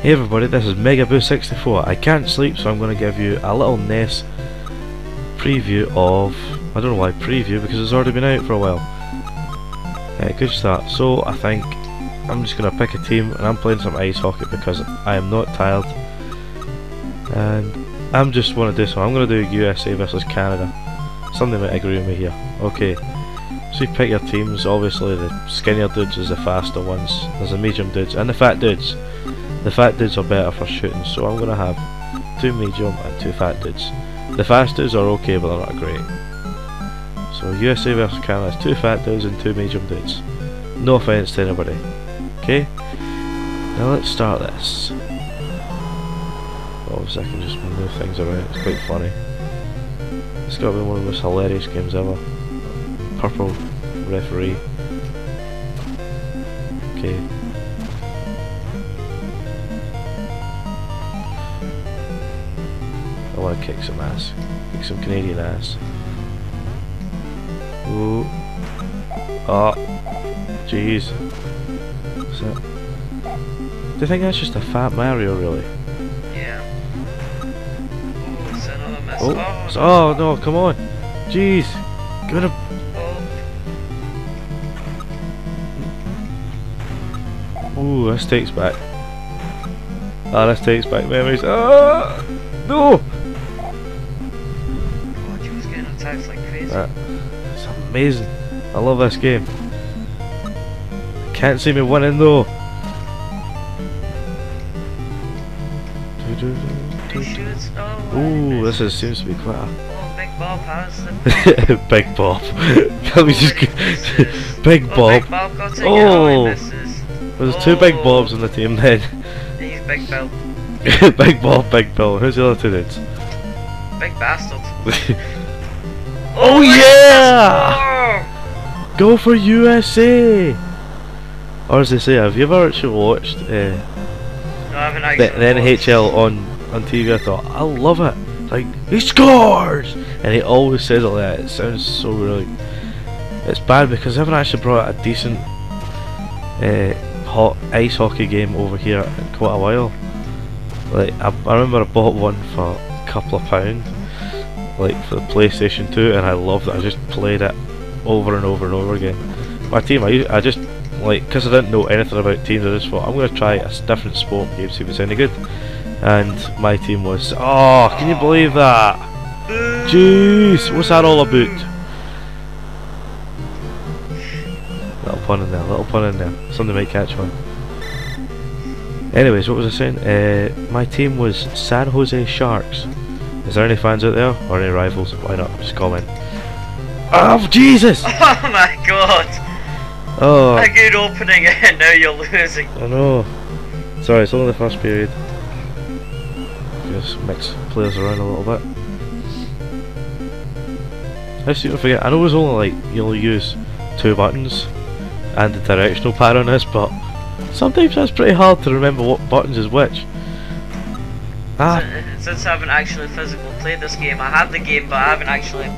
Hey everybody, this is Megaboo64. I can't sleep, so I'm going to give you a little NES preview of... I don't know why preview, because it's already been out for a while. Uh, good start. So, I think I'm just going to pick a team, and I'm playing some ice hockey because I am not tired. And I'm just want to do so. I'm going to do USA versus Canada. Something might agree with me here. Okay. So you pick your teams, obviously the skinnier dudes is the faster ones, there's the medium dudes, and the fat dudes. The fat dudes are better for shooting, so I'm going to have two medium and two fat dudes. The fast dudes are okay, but they're not great. So USA vs Canada is two fat dudes and two medium dudes. No offence to anybody. Okay? Now let's start this. Oh, obviously I can just move things around, it's quite funny. It's got to be one of the most hilarious games ever. Purple referee. Okay. I want to kick some ass. Kick some Canadian ass. Ooh. Oh. Jeez. What's that? Do you think that's just a fat Mario, really? Yeah. It's another miss. Oh, oh no, come on. Jeez. Give it a... Ooh, this takes back. Ah, this takes back memories. Ah! No! God, he getting attacked like crazy. That, that's amazing. I love this game. Can't see me winning though. Oh, Ooh, this is, seems to be quite a Oh, Big Bob has the. Big Bob. Can we just Oh, he go- misses. Big Oh, Bob. Big Bob. Oh. Oh, he misses. There's two Big Oh. Bobs on the team then. He's Big Bill. Big Bob, Big Bill. Who's the other two dudes? Big bastard. Oh, Big yeah! bastard! Go for USA! Or as they say, have you ever actually watched uh, No, the, the. NHL on, on TV? I thought, I love it. Like, he scores! And he always says it like that. It sounds so really. It's bad because I haven't actually brought a decent uh, hot ice hockey game over here in quite a while. Like, I, I remember I bought one for a couple of pounds, like for the PlayStation 2, and I loved it. I just played it over and over and over again. My team, I, I just like because I didn't know anything about teams. I just thought I'm going to try a different sport game, see if it's any good. And my team was, oh, can you believe that? Jeez, what's that all about? Pun in there, little pun in there. Somebody might catch one. Anyways, what was I saying? Uh, my team was San Jose Sharks. Is there any fans out there or any rivals? Why not? Just comment. Oh Jesus! Oh my god! Oh, A good opening and now you're losing. I know. Sorry, it's only the first period. Just mix players around a little bit. I seem to forget. I know it's only like you'll use two buttons and the directional pad on this, but sometimes that's pretty hard to remember what buttons is which. Ah, Since I haven't actually physically played this game, I have the game, but I haven't actually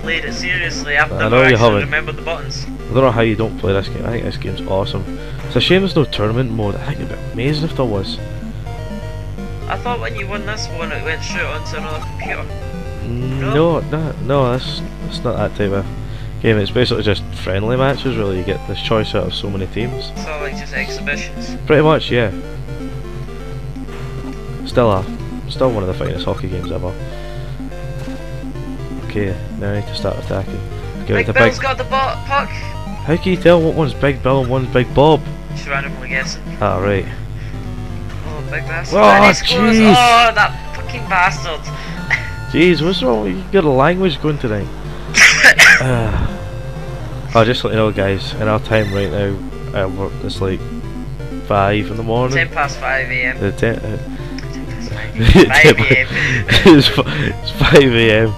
played it seriously. I've I never know you actually haven't. remembered the buttons. I don't know how you don't play this game. I think this game's awesome. It's a shame there's no tournament mode. I think it'd be amazing if there was. I thought when you won this one, it went straight onto another computer. No, no, no, that's it's not that type of game. It's basically just friendly matches. Really, you get this choice out of so many teams. So like just exhibitions. Pretty much, yeah. Still a, still one of the finest hockey games ever. Okay, now I need to start attacking. Give it Big to Bill's Big. got the puck. How can you tell what one's Big Bill and one's Big Bob? Just randomly guessing. Ah, right. Oh, big bastard. Oh, and he scores. jeez. Oh, that fucking bastard. Jeez, what's wrong? with You got a language going tonight. Ah. I'll just let you know, guys. In our time right now, uh, we're- it's like five in the morning. 10 past 5 a.m. The ten, uh, 10 past 5 a.m. it's, it's 5 a.m.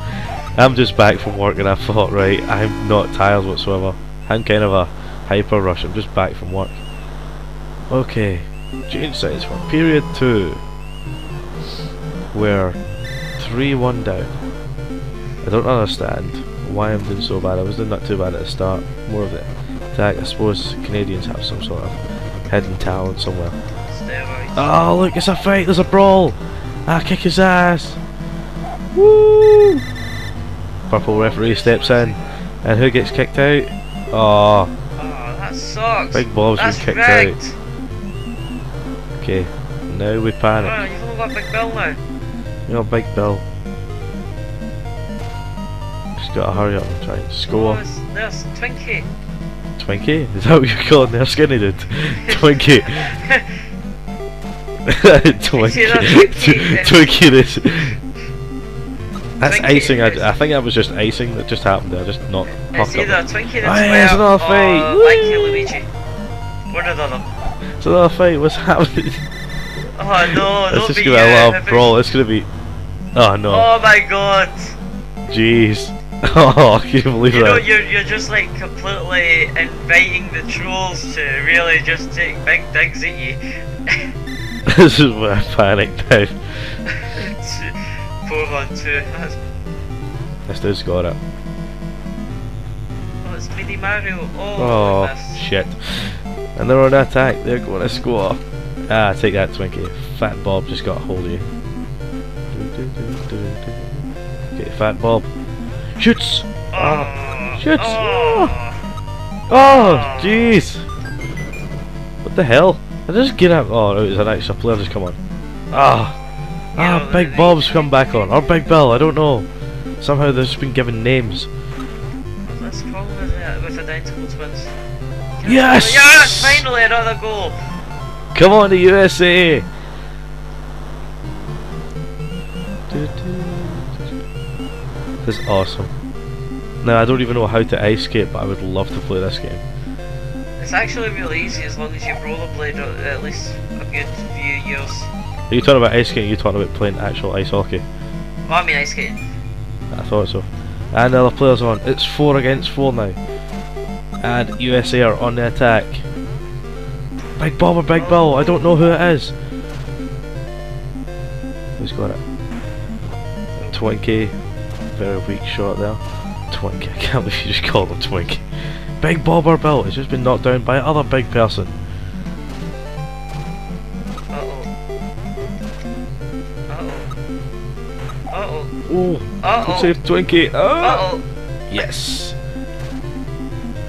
I'm just back from work and I thought, right, I'm not tired whatsoever. I'm kind of a hyper rush. I'm just back from work. Okay, change sides for period 2. We're 3 1 down. I don't understand why I'm doing so bad. I was doing not too bad at the start. More of the attack. I suppose Canadians have some sort of hidden talent somewhere. Oh, look, it's a fight. There's a brawl. I kick his ass. Woo! Purple referee steps in. And who gets kicked out? Oh, Oh, that sucks. Big Bob's been That's kicked rigged. okay. Now we panic. Oh, you've only got Big Bill now. You know, Big Bill. Just gotta hurry up and try and score. Oh, there's Twinkie. Twinkie? Is that what you're calling their skinny dude? Twinkie. Twinkie. Twinkie? Twinkie this. That's Twinkie icing. I, I think that was just icing that just happened there. Just not ah, It's either up. Twinkie Oh, that's yeah, it's another fight. Mikey Luigi. One or the other. It's another fight. What's happening? Oh no, just be gonna be a lot of brawl. It's gonna be. Oh no. Oh my god. Jeez. Oh, can't believe You know you're you're just like completely inviting the trolls to really just take big digs at you. this is where I panicked. Two- Four on two. That's, This dude's got it. oh, it's Mini Mario. Oh, Oh, shit. And they're on attack. They're going to score. Ah, take that, Twinkie. Fat Bob just got a hold of you. Okay, Fat Bob. Shoots! Oh, shit. Oh. Oh, jeez! What the hell? I just get up. Oh, no, it's an extra player just come on. Ah! Ah, Big Bob's come back on. Or Big Bill, I don't know. Somehow they've just been given names. That's the problem with, it, with identical twins. Yes! Yes! Finally another goal! Come on, the USA! This is awesome. Now, I don't even know how to ice skate, but I would love to play this game. It's actually really easy as long as you rollerblade at least a good few years. Are you talking about ice skating? Are you talking about playing actual ice hockey? Well, I mean ice skating. I thought so. And the other players on. It's four against four now. And USA are on the attack. Big Bob or Big Bill? I don't know who it is. Who's got it? Twinkie. Very weak shot there. Twinkie. I can't believe you just called him Twinkie. Big Bob Bill has just been knocked down by another big person. Uh oh. Uh oh. Uh oh. Oh, Uh oh. save Twinkie. Uh Oh, oh. yes.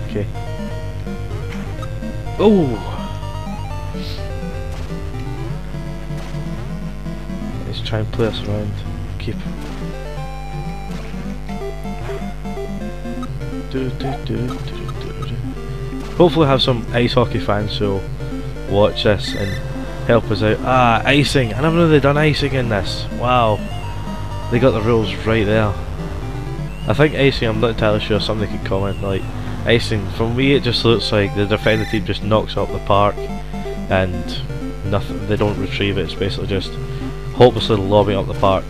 Okay. Oh. Let's try and play us around. Keep. Hopefully, have some ice hockey fans who'll watch this and help us out. Ah, icing! I never knew they'd done icing in this. Wow, they got the rules right there. I think icing. I'm not entirely sure. Somebody could comment like icing. For me, it just looks like the defending team just knocks up the park and nothing. They don't retrieve it. It's basically just hopelessly lobbing up the park.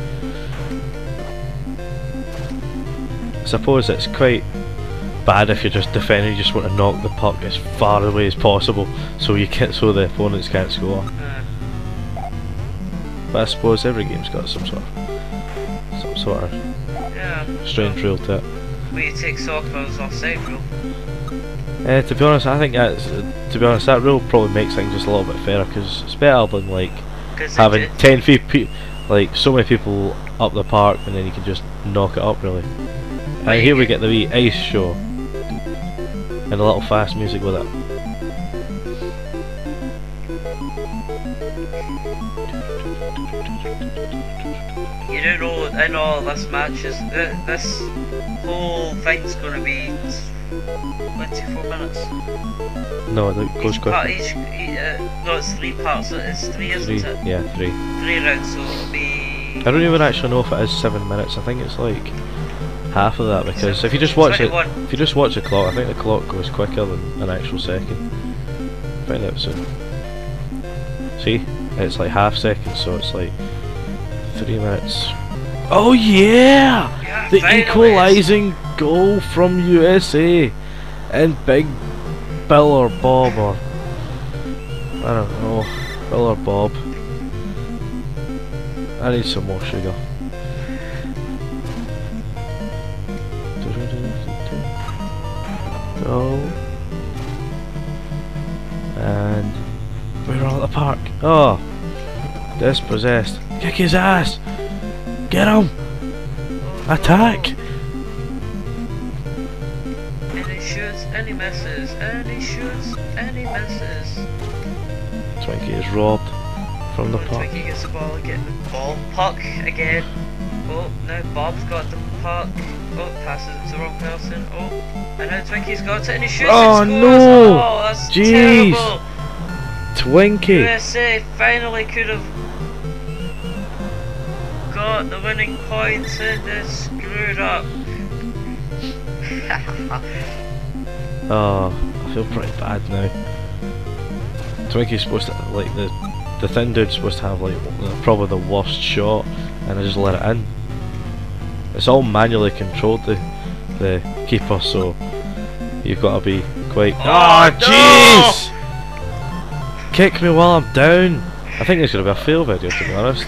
I suppose it's quite bad if you're just defending. You just want to knock the puck as far away as possible, so you can so the opponents can't score. Uh, But I suppose every game's got some sort of some sort of yeah. strange rule to it. But you take as offside rule. Uh, to be honest, I think that's to be honest that rule probably makes things just a little bit fairer because it's better than like having ten feet, like so many people up the park, and then you can just knock it up really. And here we get- get the wee ice show and a little fast music with it. You don't know in all this matches, th- this whole thing's gonna be 24 minutes. No, it goes quick. part, each, uh, no, it's three parts. It's three, isn't Three, it? yeah, three. Three rounds, so it'll be. I don't even actually know if it is seven minutes. I think it's like half of that because if you just watch it, if you just watch the clock, I think the clock goes quicker than an actual second. Find out soon. See, it's like half seconds, so it's like three minutes. Oh yeah! Yeah, The equalising goal from USA and Big Bill or Bob or I don't know, Bill or Bob. I need some more sugar. Go. And we're all at the park. Oh, dispossessed. Kick his ass. Get him. Attack. And he shoots and he misses. And he shoots and he misses. Twinkie is robbed from the Oh, puck. Twinkie gets the ball again. Ball. Puck again. Oh, now Bob's got the puck. Oh, passes it to the wrong person. Oh, and now Twinkie's got it and he shoots Oh, and no. Oh, that's Jeez. terrible. Twinkie. USA finally could have got the winning points and they screwed up. Oh, I feel pretty bad now. Twinkie's supposed to like the the thin dude's supposed to have like probably the worst shot, and I just let it in. It's all manually controlled the the keeper, so you've got to be quite. Oh, Ah, no! jeez! Kick me while I'm down. I think it's gonna be a fail video to be honest.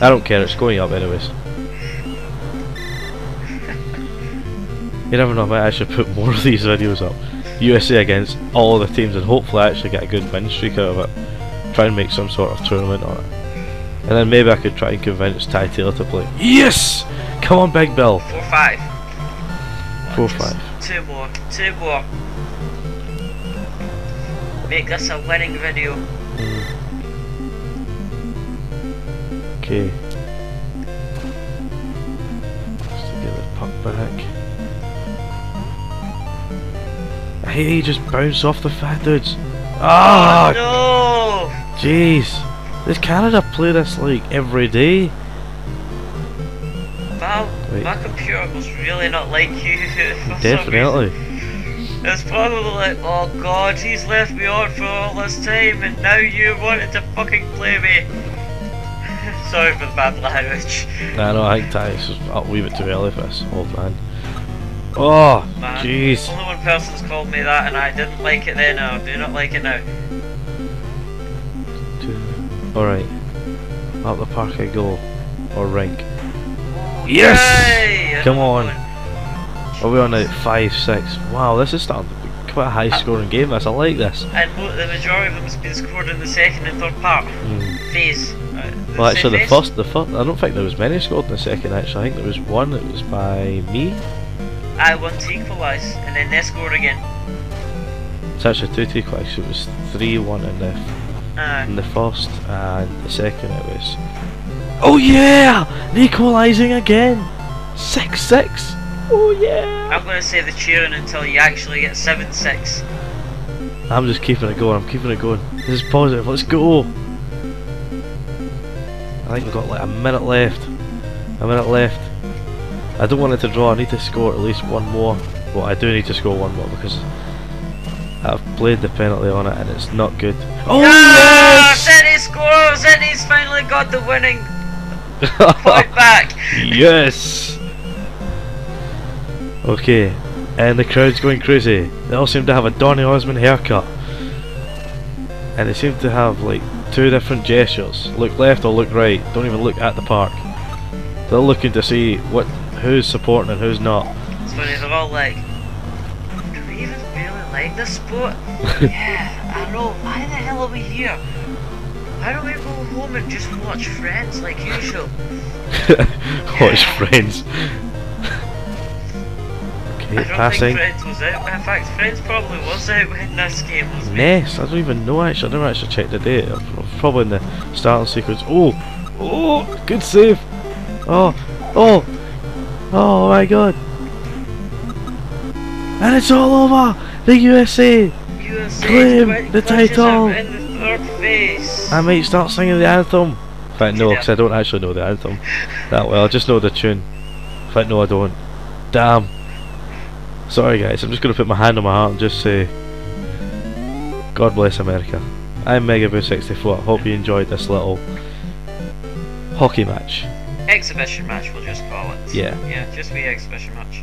I don't care. It's going up anyways. You never know, I might actually put more of these videos up. USA against all the teams and hopefully actually get a good win streak out of it. Try and make some sort of tournament on it. And then maybe I could try and convince Tai Taylor to play. Yes! Come on, Big Bill! 4 5. Four, Just five. Two more. Two more. Make this a winning video. Okay. Just to get the puck back. Hey, he just bounced off the fat dudes. Ah, No! jeez. Does Canada play this like every day? My computer was really not like you. Definitely. It's probably like, oh god, he's left me on for all this time and now you wanted to fucking play me. Sorry for the bad language. Nah, no, I think just a wee bit too early for this old man. Oh, jeez. Only one person's called me that and I didn't like it then, I do not like it now. Alright. Up the park I go. Or rink. Yes! yay! Come on. Are we on at 5 6? Wow, this is starting to be quite a high scoring game. This. I like this. And the majority of them has been scored in the second and third part. Hmm. Phase. Uh, Well, actually, the first, the first, I don't think there was many scored in the second. Actually, I think there was one. It was by me. I won to equalise and then they scored again. It's actually two to equalise. It was three one in the Uh, in the first, and the second it was. Oh yeah, the equalising again. Six six. Oh yeah. I'm gonna say the cheering until you actually get 7-6. I'm just keeping it going. I'm keeping it going. This is positive. Let's go. I think we've got like a minute left. A minute left. I don't want it to draw. I need to score at least one more. Well, I do need to score one more because I've played the penalty on it and it's not good. Oh Ah, yes! City scores and he's finally got the winning point back. yes. Okay, and the crowd's going crazy. They all seem to have a Donny Osmond haircut, and they seem to have like two different gestures. Look left or look right. Don't even look at the park. They're looking to see what who's supporting and who's not. So they're all like, do we even really like this sport? yeah, I know. Why the hell are we here? Why don't we go home and just watch Friends like usual? Watch Friends. okay, I don't passing. think Friends was out. In fact, Friends probably was out when this game was made. Ness, I don't even know actually, I never actually checked the date. Probably in the starting sequence. Oh! Oh! Good save! Oh! Oh! Oh my god! And it's all over! The USA! USA Claim the title. In the third phase. I might start singing the anthem! In fact, no, because I don't actually know the anthem that well. I just know the tune. In fact, no, I don't. Damn! Sorry guys, I'm just going to put my hand on my heart and just say God bless America. I'm Megaboo64. Hope you enjoyed this little hockey match. Exhibition match, we'll just call it. Yeah. Yeah, just be exhibition match.